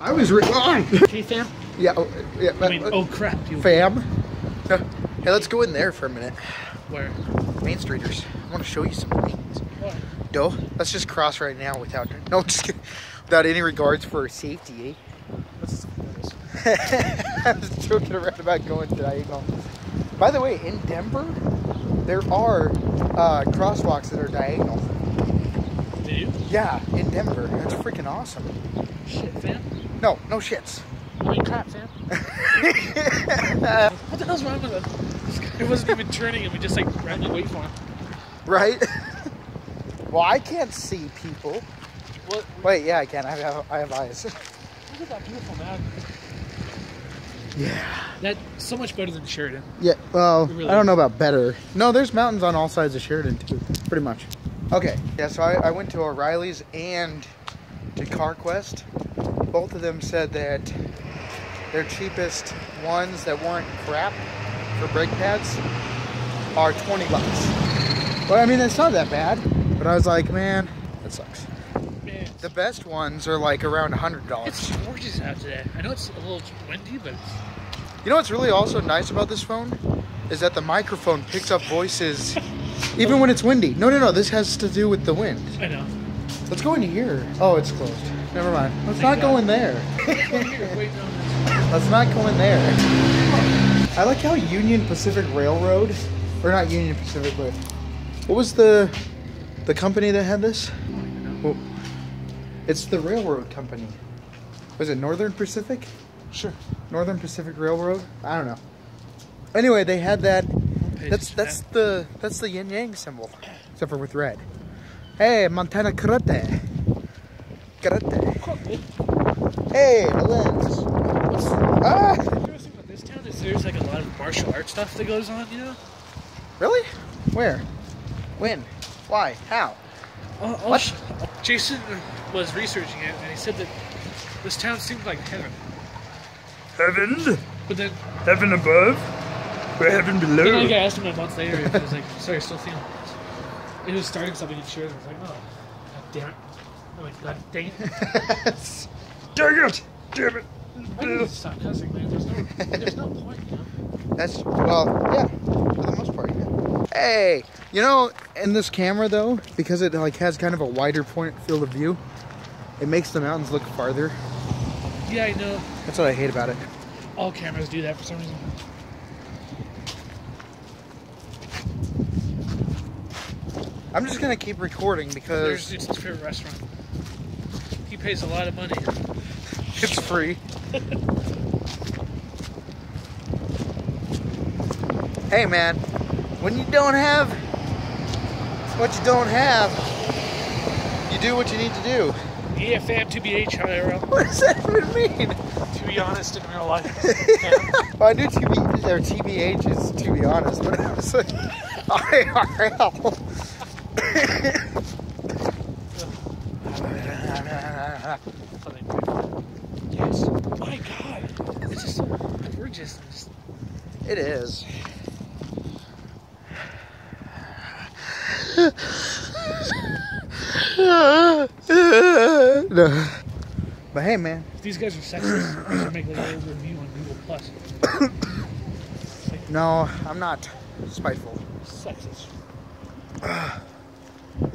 I was re- Hey, fam. yeah, oh, yeah. I mean, oh crap. You fam. Hey, let's go in there for a minute. Where? Main Streeters. I want to show you some things. What? Doe, let's just cross right now without no, just kidding. without any regards for safety. Eh? I was joking around about going diagonal. By the way, in Denver, there are uh, crosswalks that are diagonal. Do you? Yeah, in Denver. That's freaking awesome. Shit, fam. No, no shits. I mean, crap, fam. What the hell's wrong with him? This guy wasn't even turning and we just like randomly wait for him. right? well, I can't see people. What? Wait, yeah, I can. I have, I have eyes. Look at that beautiful mountain. yeah. That's so much better than Sheridan. Yeah, well, Really? I don't know about better. No, there's mountains on all sides of Sheridan, too. Pretty much. Okay, yeah, so I, I went to O'Reilly's and to CarQuest. Both of them said that their cheapest ones that weren't crap for brake pads are 20 bucks. Well, I mean, it's not that bad, but I was like, man, that sucks. Man, The best ones are like around $100. it's gorgeous out today. I know it's a little windy, but it's, You know what's really also nice about this phone? Is that the microphone picks up voices even when it's windy. No, no, no. This has to do with the wind. I know. Let's go in here. Oh, it's closed. Never mind. Let's Thank not go in there. Here, wait, no, this- Let's not go in there. I like how Union Pacific Railroad, or not Union Pacific, but what was the the company that had this? Well, it's the railroad company. Was it Northern Pacific? Sure. Northern Pacific Railroad? I don't know. Anyway, they had that. That's that's the that's the yin yang symbol, except for with red. Hey, Montana Karate. Karate. Hey, the lens. Ah, Interesting about this town is there's like a lot of martial arts stuff that goes on, you know? really? Where? When? Why? How? Oh, oh What? Jason was researching it and he said that this town seemed like heaven. Heaven? But then, Heaven above? Or heaven below? then like, I asked him a month later if he was like, sorry, still feeling He was starting something in Sheridan. I was like, oh, god damn it. I'm like, god dang it. Dang it! Damn it! I need to stop cussing, man. There's no, there's no point, you know? That's well, yeah, for the most part. Yeah. Hey, you know, in this camera though, because it like has kind of a wider point field of view, it makes the mountains look farther. Yeah, I know. That's what I hate about it. All cameras do that for some reason. I'm just gonna keep recording There's because it's his favorite restaurant. He pays a lot of money. it's free. hey man, when you don't have what you don't have, you do what you need to do. Yeah, fam, to be IRL. What does that even mean? To be honest, in real life. Well, I knew TB or TBH is to be honest, but I was like IRL. Yes, My God, it's just so gorgeous. and just- it is. no. But hey, man, If these guys are sexist, should make like a little review on Google Plus. no, I'm not spiteful. Sexist.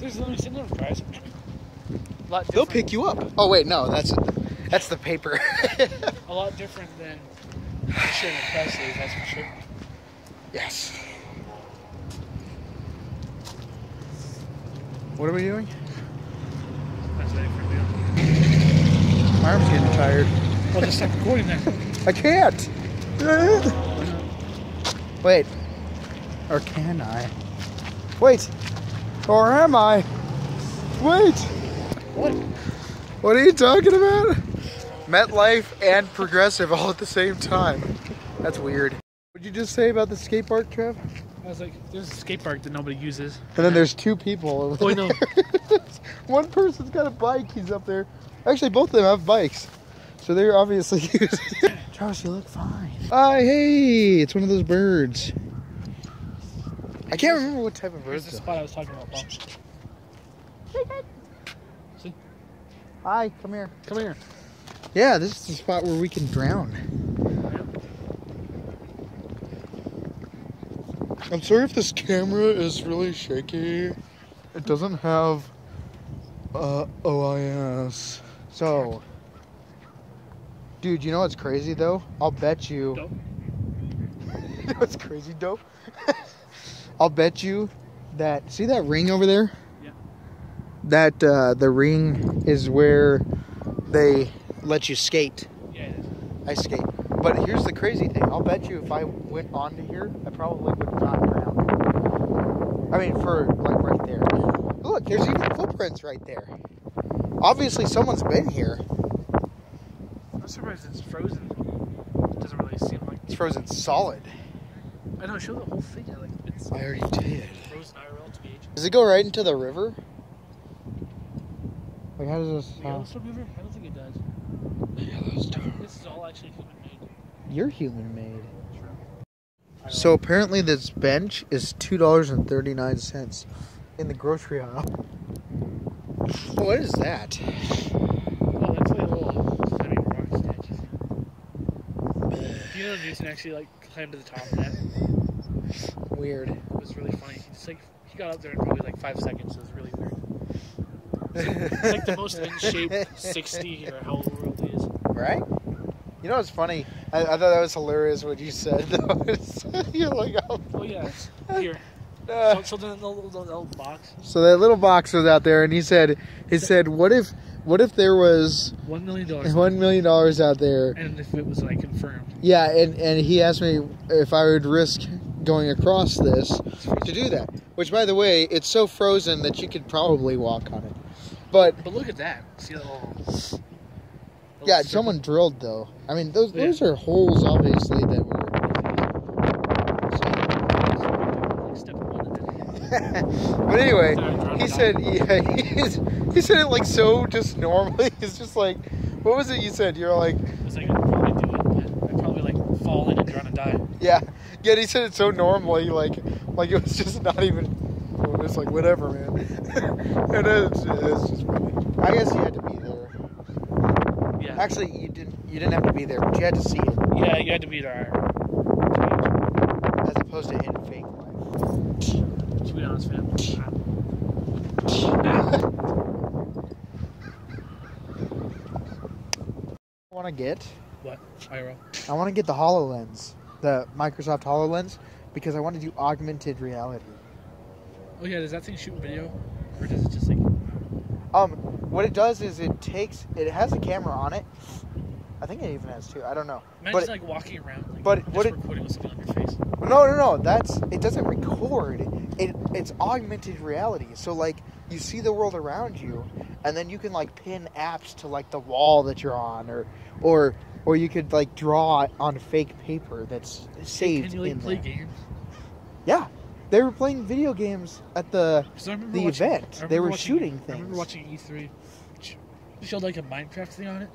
There's literally similar price. A lot They'll pick you up. Oh wait, no, that's that's the paper. a lot different than Sherman Presley, that's for sure. yes. What are we doing? I for My arm's getting tired. Well, just stop recording then. I can't. Wait. Or can I? Wait. Or am I? Wait. What? What are you talking about? MetLife and Progressive all at the same time. That's weird. What'd you just say about the skate park, Trev? I was like, there's a skate park that nobody uses. And then there's two people over Oh, I there. know. One person's got a bike, he's up there. Actually, both of them have bikes. So they're obviously using Charles, you look fine. Ah, hey, it's one of those birds. I can't remember what type of bird. Here's the spot I was talking about, Bob. See? Hi, come here. Come here. Yeah, this is the spot where we can drown. I'm sorry if this camera is really shaky. It doesn't have uh, OIS. So, dude, you know what's crazy though? I'll bet you. Dope. you know what's crazy dope? I'll bet you that see that ring over there? Yeah. That uh, the ring is where they let you skate. Yeah, it is. I skate. But here's the crazy thing. I'll bet you if I went onto here, I probably would not drown. I mean, for like right there. Look, there's even footprints right there. Obviously, someone's been here. I'm surprised it's frozen. It doesn't really seem like. It's frozen solid. I know. Show the whole thing. Like I already did. frozen IRL to be. Does it go right into the river? Like, how does this? The Yellowstone River? I don't think it does. This is all actually human made. You're human made. So apparently, this bench is two dollars and thirty nine cents in the grocery aisle. What is that? Oh, that's like a little uh, climbing rock statue. You know, Newton actually like climbed to the top of that. Weird. It was really funny. It's like he got up there in probably like five seconds. It was really weird. It's like the most in shape 60 or how old he is. Right? You know what's funny? I, I thought that was hilarious what you said. though. You're like, oh. Oh yeah, here. Uh, So, so the little, little, little box, so that little box was out there, and he said, he said, what if, what if there was one million dollars, one million dollars out there? and if it was like confirmed, Yeah, and and he asked me if I would risk going across this to do that. Which, by the way, it's so frozen that you could probably walk on it. But but look at that. See little. little yeah, circle? someone drilled though. I mean, those Yeah. those are holes, obviously, that were. Like step one. but anyway, he said, yeah, he's, he said it like so just normally. It's just like, what was it you said? You're like, It's like I'd probably do it, but I'd probably like fall in and drown and die. yeah, yeah. He said it so normally, like, like it was just not even. It was like whatever, man. and it's, it's just funny. I guess you had to be there. Yeah. Actually, you didn't. You didn't have to be there, but you had to see it, yeah, you had to be there. as opposed to in fake life. To be honest, man. I want to get. What? IRL. I want to get the Hololens, the Microsoft Hololens, because I want to do augmented reality. Oh yeah, does that thing shoot video, or does it just like? Um, what it does is it takes. It has a camera on it. I think it even has two. I don't know. Imagine But just like walking around, like, but what it- recording with something on your face. No, no, no. That's it. Doesn't record. It it's augmented reality. So like you see the world around you, and then you can like pin apps to like the wall that you're on, or or or you could like draw on fake paper that's saved Can you like in play there. games? Yeah, they were playing video games at the. 'Cause I remember The watching- event, I they remember were watching- shooting I remember things. watching E3. which Showed like a Minecraft thing on it.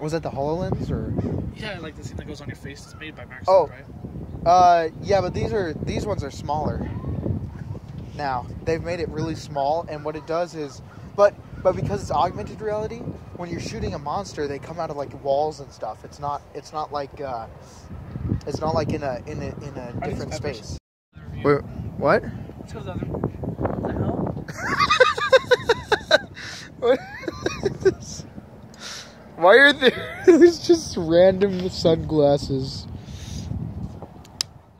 Was that the Hololens or? Yeah, like the thing that goes on your face. It's made by Microsoft, Oh. right? Uh, yeah, but these are these ones are smaller. Now they've made it really small, and what it does is, but but because it's augmented reality, when you're shooting a monster, they come out of like walls and stuff. It's not it's not like uh, it's not like in a in a in a these different peppers? space. Wait, what? Let's go to the other. What the hell? what is this? Why are there? There's just random sunglasses.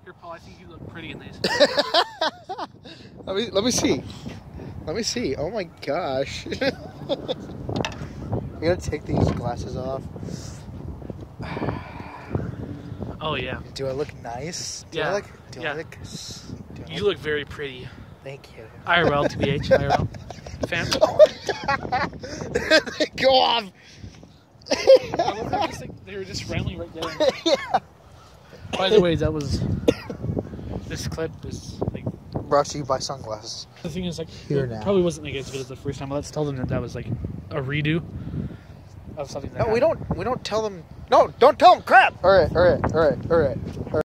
Here, Paul. I think you look pretty in these. let me let me see. Let me see. Oh my gosh. I gotta take these glasses off. oh yeah, Do I look nice? Do Yeah. I look do Yeah. I look do I you look very pretty. thank you. IRL, TBH, IRL. Fam. Oh, Go off. I love how just, like, they were just randomly right there. yeah. By the way, that was this clip is like Brought to you by sunglasses. the thing is like Here it now. probably wasn't like as good as the first time. Let's tell them that that was like a redo of something. That No, we happened. don't we don't tell them No, don't tell them crap. All right, all right, all right, all right. All right.